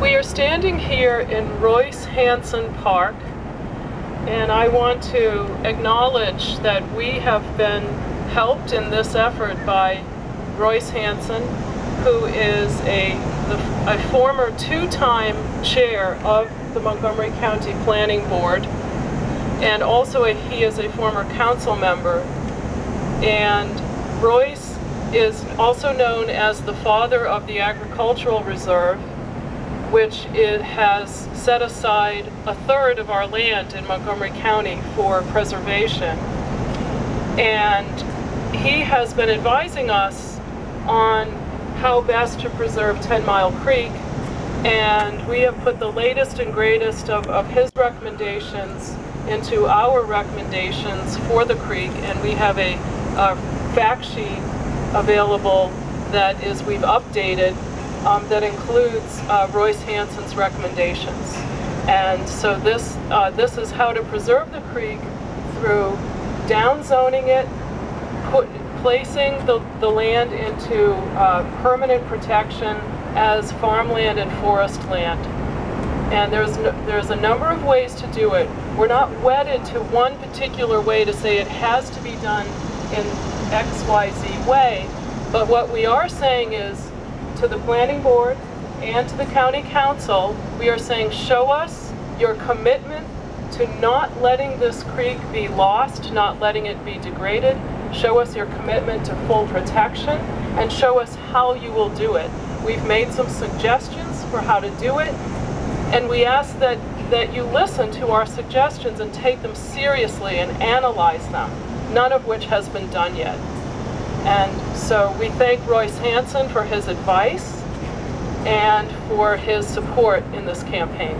We are standing here in Royce Hanson Park, and I want to acknowledge that we have been helped in this effort by Royce Hanson, who is a, a former two-time chair of the Montgomery County Planning Board, and also a, he is a former council member. And Royce is also known as the father of the Agricultural Reserve, which it has set aside a third of our land in Montgomery County for preservation. And he has been advising us on how best to preserve 10 Mile Creek. And we have put the latest and greatest of, of his recommendations into our recommendations for the creek. And we have a, a fact sheet available that is we've updated um, that includes uh, Royce Hanson's recommendations. And so this, uh, this is how to preserve the creek through downzoning it, put, placing the, the land into uh, permanent protection as farmland and forest land. And there's, no, there's a number of ways to do it. We're not wedded to one particular way to say it has to be done in XYZ way, but what we are saying is to the planning board and to the county council, we are saying show us your commitment to not letting this creek be lost, not letting it be degraded. Show us your commitment to full protection and show us how you will do it. We've made some suggestions for how to do it and we ask that, that you listen to our suggestions and take them seriously and analyze them, none of which has been done yet. And so we thank Royce Hanson for his advice and for his support in this campaign.